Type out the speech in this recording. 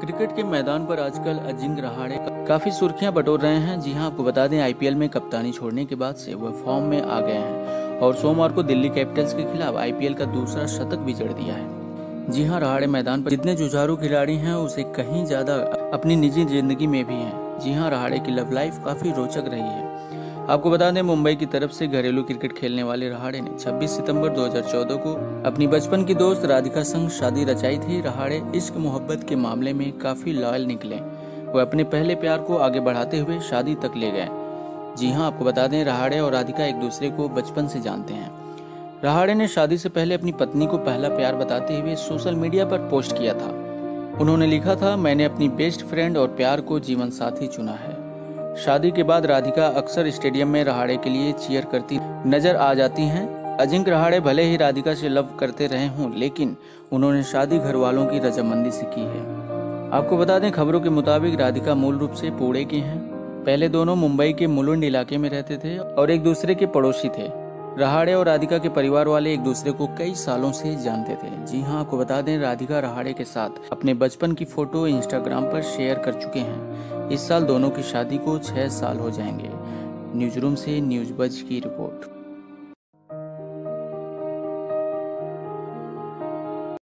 Cricket के मैदान पर आजकल अजिंग रहाड़े काफ़ी सुर्खियाँ बटोर रहे हैं। जी हाँ, आपको बता दें, आईपीएल में कप्तानी छोड़ने के बाद से वह फॉर्म में आ गए हैं और सोमवार को दिल्ली कैपिटल्स के खिलाफ आईपीएल का दूसरा शतक भी जड़ दिया है। जी हाँ रहाड़े मैदान पर जितने जुझारू खिलाड़ी हैं, उसे कहीं ज़्यादा अपनी निजी ज़िंदगी में भी हैं। जी हाँ रहाड़े की लव लाइफ काफ़ी रोचक रही है। आपको बता दें, मुंबई की तरफ़ से घरेलू क्रिकेट खेलने वाले रहाड़े ने 26 सितंबर 2014 को अपनी बचपन की दोस्त राधिका संग शादी रचाई थी। रहाड़े इश्क मोहब्बत के मामले में काफ़ी लॉयल निकले। वो अपने पहले प्यार को आगे बढ़ाते हुए शादी तक ले गए। जी हाँ आपको बता दें, रहाड़े और राधिका एक दूसरे को बचपन से जानते हैं। रहाड़े ने शादी से पहले अपनी पत्नी को पहला प्यार बताते हुए सोशल मीडिया पर पोस्ट किया था। उन्होंने लिखा था, मैंने अपनी बेस्ट फ्रेंड और प्यार को जीवन साथी चुना है। शादी के बाद राधिका अक्सर स्टेडियम में रहाड़े के लिए चीयर करती नज़र आ जाती हैं। अजिंक रहाड़े भले ही राधिका से लव करते रहे हों, लेकिन उन्होंने शादी घर वालों की रजामंदी से की है। आपको बता दें, खबरों के मुताबिक राधिका मूल रूप से पुणे की हैं। पहले दोनों मुंबई के मुलुंड इलाके में रहते थे और एक दूसरे के पड़ोसी थे। रहाड़े और राधिका के परिवार वाले एक दूसरे को कई सालों से जानते थे। जी हाँ आपको बता दें, राधिका रहाड़े के साथ अपने बचपन की फ़ोटो इंस्टाग्राम पर शेयर कर चुके हैं। इस साल दोनों की शादी को छह साल हो जाएँगे। न्यूज़ रूम से न्यूज़ बज की रिपोर्ट।